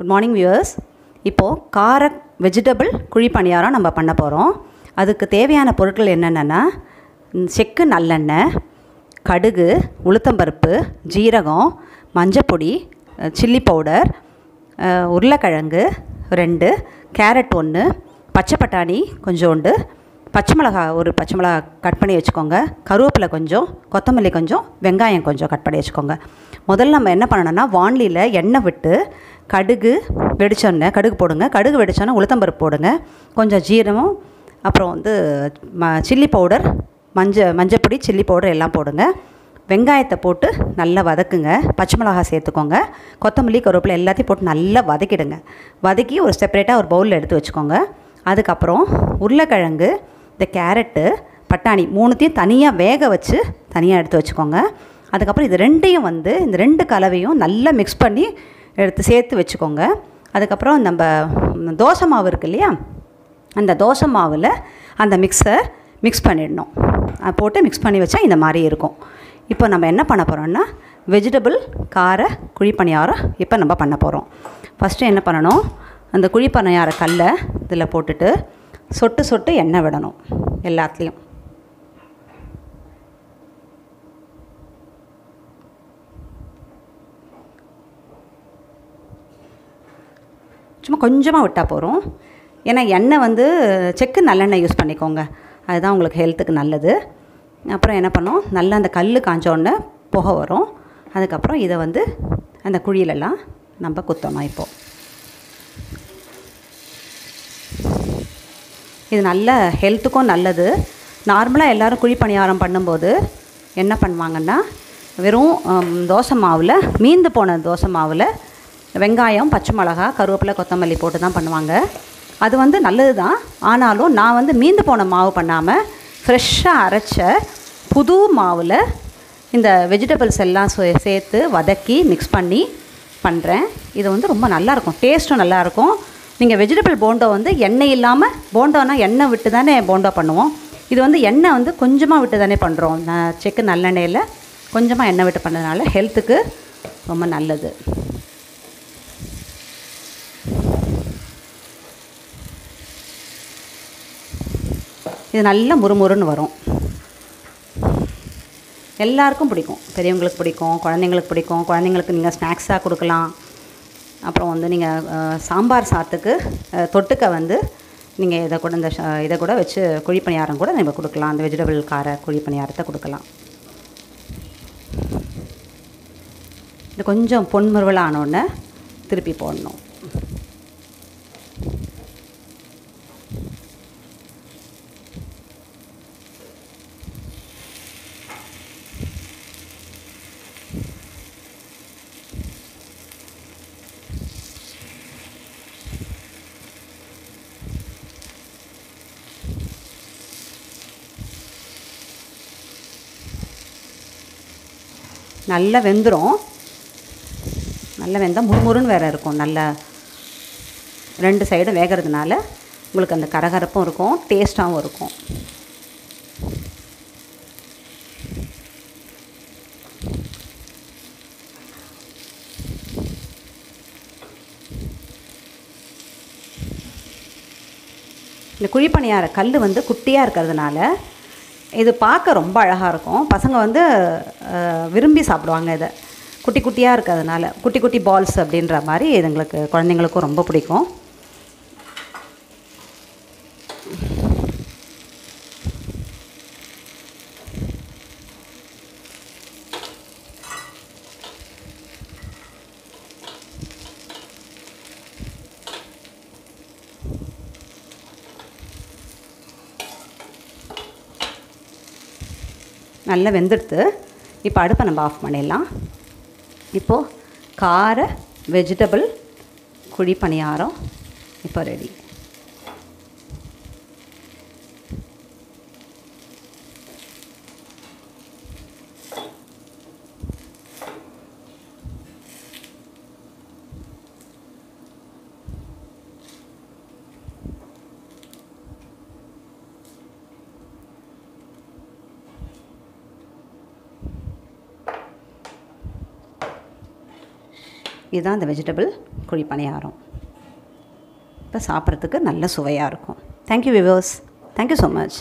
Good morning viewers இப்போது கார vegetable குழி பணியாரம் நம்ம பண்ண போகிறோம் அதுக்கு தேவையான பொருட்கள் என்னென்னா செக்கு நல்லெண்ணெய் கடுகு உளுத்தம்பருப்பு ஜீரகம் மஞ்சப்பொடி சில்லி பவுடர் உருளைக்கிழங்கு ரெண்டு கேரட் ஒன்று பச்சை பட்டாணி கொஞ்சோண்டு பச்சை மிளகா ஒரு பச்சை மிளகா கட் பண்ணி வச்சுக்கோங்க. கருவேப்பிலை கொஞ்சம் கொத்தமல்லி கொஞ்சம் வெங்காயம் கொஞ்சம் கட் பண்ணி வச்சுக்கோங்க. முதல்ல நம்ம என்ன பண்ணணும்னா வாண்லியில் எண்ணெய் விட்டு கடுகு வெடிச்சோடனே கடுகு போடுங்க. கடுகு வெடிச்சோன்னே உளுத்தம்பருப்பு போடுங்க. கொஞ்சம் ஜீரகம் அப்புறம் வந்து ம சில்லி பவுடர் மஞ்சள் மஞ்சப்பொடி சில்லி பவுடர் எல்லாம் போடுங்க. வெங்காயத்தை போட்டு நல்லா வதக்குங்க. பச்சை மிளகா சேர்த்துக்கோங்க. கொத்தமல்லி கருவேப்பிலை எல்லாத்தையும் போட்டு நல்லா வதக்கிடுங்க. வதக்கி ஒரு செப்பரேட்டாக ஒரு பவுலில் எடுத்து வச்சுக்கோங்க. அதுக்கப்புறம் உருளைக்கிழங்கு இந்த கேரட்டு பட்டாணி மூணுத்தையும் தனியாக வேக வச்சு தனியாக எடுத்து வச்சுக்கோங்க. அதுக்கப்புறம் இது ரெண்டையும் வந்து இந்த ரெண்டு கலவையும் நல்லா மிக்ஸ் பண்ணி எடுத்து சேர்த்து வச்சுக்கோங்க. அதுக்கப்புறம் நம்ம தோசை மாவு இருக்கு இல்லையா? அந்த தோசை மாவில் அந்த மிக்ஸை மிக்ஸ் பண்ணிடணும். போட்டு மிக்ஸ் பண்ணி வச்சா இந்த மாதிரி இருக்கும். இப்போ நம்ம என்ன பண்ண போகிறோம்னா வெஜிடபிள் கார குழிப்பணியாரம் இப்போ நம்ம பண்ண போகிறோம் ஃபஸ்ட்டு என்ன பண்ணணும்? அந்த குழிப்பணியார கல்லை இதில் போட்டுட்டு சொட்டு சொட்டு எண்ணெய் விடணும். எல்லாத்துலேயும். சும்மா கொஞ்சமாக விட்டால் போகிறோம் ஏன்னா எண்ணெய் வந்து செக்கு நல்லெண்ணெய் யூஸ் பண்ணிக்கோங்க. அதுதான் உங்களுக்கு ஹெல்த்துக்கு நல்லது. அப்புறம் என்ன பண்ணோம்? நல்லா அந்த கல் காஞ்சோடனே புகை வரும். அதுக்கப்புறம் இதை வந்து அந்த குழியிலலாம் நம்ம குத்தணும் இப்போது இது நல்ல ஹெல்த்துக்கும் நல்லது. நார்மலாக எல்லோரும் குழி பணியாரம் பண்ணும்போது என்ன பண்ணுவாங்கன்னா வெறும் தோசை மாவில் மீந்து போன தோசை மாவில் வெங்காயம் பச்சை மிளகா கருவேப்பிலை கொத்தமல்லி போட்டு தான் பண்ணுவாங்க. அது வந்து நல்லது தான் ஆனாலும் நான் வந்து மீந்து போன மாவு பண்ணாமல் ஃப்ரெஷ்ஷாக அரைச்ச புது மாவில் இந்த வெஜிடபிள்ஸ் எல்லாம் சே- சேர்த்து வதக்கி மிக்ஸ் பண்ணி பண்ணுறேன் இது வந்து ரொம்ப நல்லாயிருக்கும். டேஸ்ட்டும் நல்லாயிருக்கும். நீங்கள் வெஜிடபிள் போண்டோ வந்து எண்ணெய் இல்லாமல் போண்டோனா எண்ணெய் விட்டு தானே போண்டோ பண்ணுவோம். இது வந்து எண்ணெய் வந்து கொஞ்சமாக விட்டு தானே பண்ணுறோம் நான் செக்கு நல்லெண்ணெயில் கொஞ்சமாக எண்ணெய் விட்டு பண்ணதுனால ஹெல்த்துக்கு ரொம்ப நல்லது. இது நல்ல முறுமுறுன்னு வரும். எல்லாருக்கும் பிடிக்கும். பெரியவங்களுக்கு பிடிக்கும் குழந்தைங்களுக்கு பிடிக்கும். குழந்தைங்களுக்கு நீங்கள் ஸ்நாக்ஸாக கொடுக்கலாம். அப்புறம் வந்து நீங்கள் சாம்பார் சாத்துக்கு தொட்டுக்க வந்து நீங்கள் இதை கூட இந்த இதை கூட வச்சு குழிப்பணியாரம் கூட நம்ம கொடுக்கலாம். அந்த வெஜிடபிள் கார குழிப்பணியாரத்தை கொடுக்கலாம். இது கொஞ்சம் பொன்முருவலானோடனே திருப்பி போடணும். நல்லா வெந்துடும் நல்லா வெந்தால் முறுமுறுன்னு வேறு இருக்கும். நல்ல ரெண்டு சைடும் வேகிறதுனால உங்களுக்கு அந்த கரகரப்பும் இருக்கும் டேஸ்ட்டாகவும் இருக்கும். இந்த குழிப்பணியார கல் வந்து குட்டியாக இருக்கிறதுனால இது பார்க்க ரொம்ப அழகாக இருக்கும். பசங்க வந்து விரும்பி சாப்பிடுவாங்க இதை. குட்டி குட்டியாக இருக்கிறதுனால. குட்டி குட்டி பால்ஸ் அப்படின்ற மாதிரி இதுங்களுக்கு குழந்தைங்களுக்கும் ரொம்ப பிடிக்கும். நல்லா வெந்துடுத்து இப்போ அடுப்பை நம்ம ஆஃப் பண்ணிடலாம். இப்போது கார வெஜிடபிள் குழி பணியாரம் இப்போ ரெடி இதுதான் இந்த வெஜிடபிள் குழி பணியாரம். இப்போ சாப்பிட்றதுக்கு நல்ல சுவையாக இருக்கும். Thank you viewers thank you so much